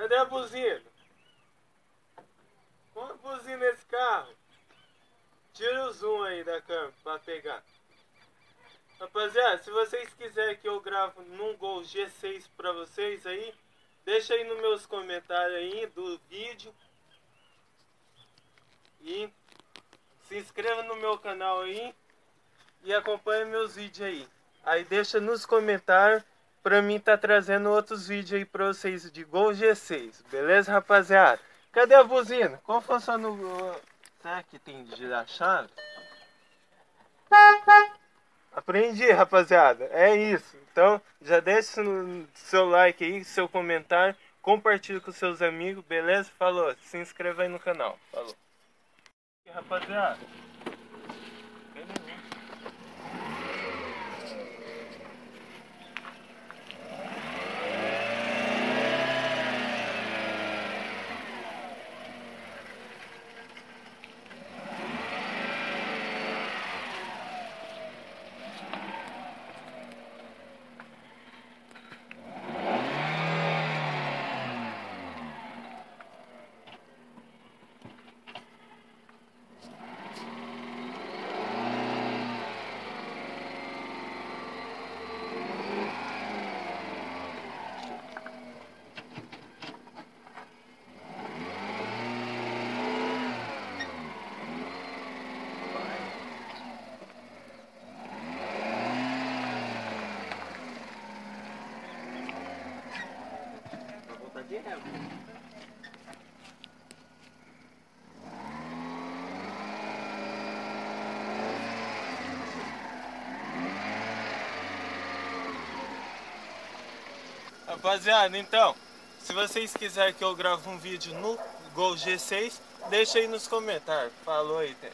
Cadê a buzina? A buzina nesse carro. Tira o zoom aí da câmera pra pegar. Rapaziada, se vocês quiserem que eu gravo num Gol G6 pra vocês aí, deixa aí nos meus comentários aí do vídeo. E se inscreva no meu canal aí e acompanhe meus vídeos aí. Aí deixa nos comentários pra mim tá trazendo outros vídeos aí pra vocês de Gol G6. Beleza, rapaziada? Cadê a buzina? Como funciona o... Será que tem de girar chave? Aprendi, rapaziada. É isso. Então, já deixa seu like aí, seu comentário. Compartilha com seus amigos, beleza? Falou. Se inscreva aí no canal. Falou. E, rapaziada. Rapaziada, então, se vocês quiserem que eu grave um vídeo no Gol G6, deixa aí nos comentários. Falou aí, Té.